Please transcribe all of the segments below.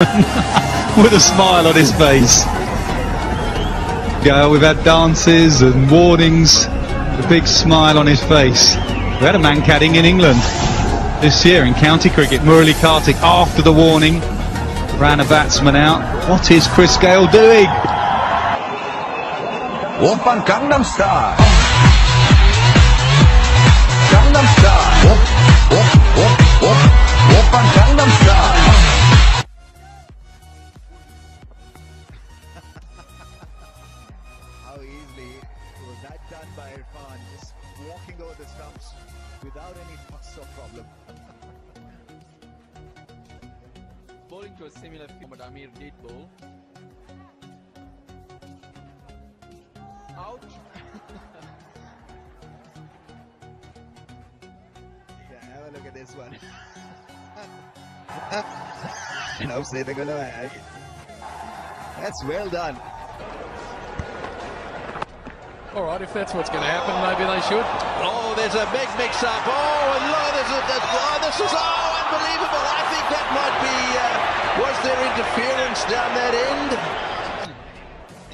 with a smile on his face. Yeah, we've had dances and warnings, a big smile on his face. We had a Mankading in England this year in county cricket. Murali Kartik, after the warning, ran a batsman out. What is Chris Gayle doing? Oppan Gangnam Style. Gangnam Style. How easily was that done by Irfan, just walking over the stumps without any fuss or problem. bowling to a similar format Amir did bowl. Out. Yeah, have a look at this one. now say they're gonna That's well done. All right, if that's what's going to happen, maybe they should. Oh, there's a big mix-up. Oh, and look, there's a, there's, oh, this is oh, unbelievable. I think that might be. Uh, was there interference down that end?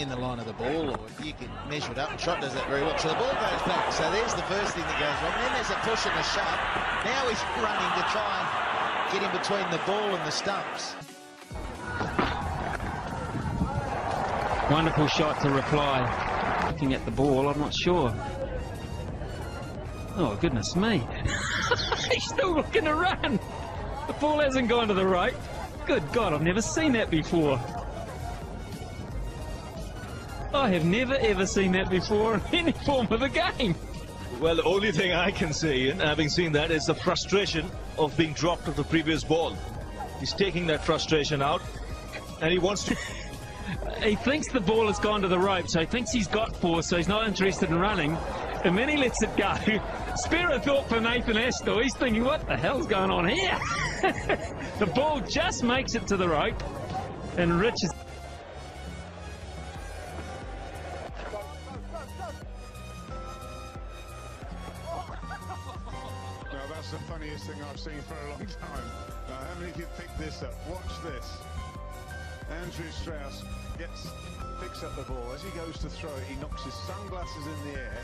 in the line of the ball, or you can measure it up. And Trott does that very well. So the ball goes back. So there's the first thing that goes wrong. Then there's a push and a shove. Now he's running to try and get in between the ball and the stumps. Wonderful shot to reply. Looking at the ball, I'm not sure. Oh, goodness me. He's still looking run. The ball hasn't gone to the right. Good God, I've never seen that before. I have never ever seen that before in any form of a game. Well, the only thing I can say, and having seen that, is the frustration of being dropped of the previous ball. He's taking that frustration out, and he wants to. He thinks the ball has gone to the rope, so he thinks he's got four, so he's not interested in running. And then he lets it go. Spare a thought for Nathan Astle. He's thinking, what the hell's going on here? the ball just makes it to the rope, and Rich is. Now that's the funniest thing I've seen for a long time. Now, how many of you picked this up? Watch this. Andrew Strauss gets picks up the ball. As he goes to throw it, he knocks his sunglasses in the air.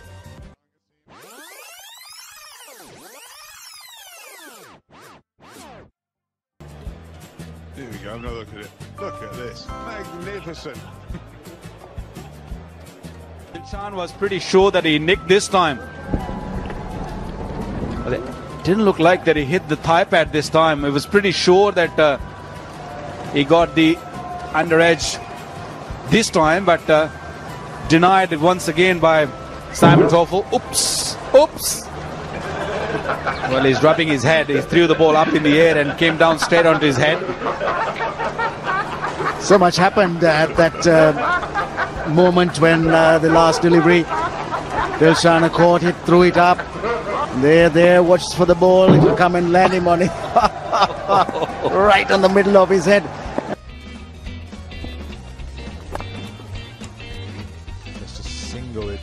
Here we go. Now look at it. Look at this. Magnificent. Dilshan was pretty sure that he nicked this time. But it didn't look like that he hit the thigh pad this time. It was pretty sure that uh, he got the under edge this time, but uh, denied once again by Simon Taufel. Oops, oops. Well, he's rubbing his head. He threw the ball up in the air and came down straight onto his head. So much happened at that uh, moment when uh, the last delivery. Dilshana caught it, threw it up. There, there, watched for the ball. It will come and land him on it. right on the middle of his head.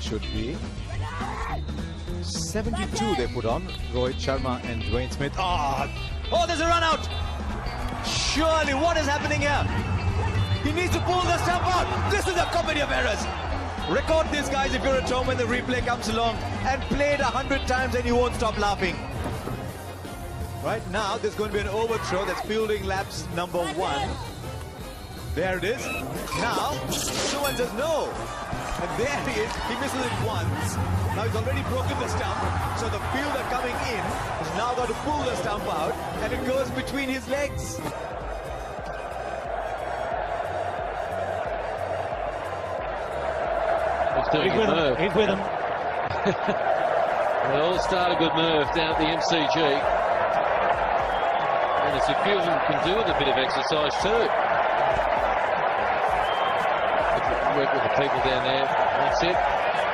Should be. 72 they put on. Rohit Sharma and Dwayne Smith. Ah, Oh, there's a run out. Surely, what is happening here? He needs to pull the stump out. This is a comedy of errors. Record this, guys, if you're at home when the replay comes along, and play it a hundred times, and you won't stop laughing. Right now, there's going to be an overthrow. That's fielding lapse number one. There it is. Now, someone says no. And there he is. He misses it once. Now he's already broken the stump. So the fielder coming in has now got to pull the stump out. And it goes between his legs. He's doing a Merv. He's with him. They all started with Merv down at the MCG. And it's a few of them can do with a bit of exercise too. Work with the people down there. That's it.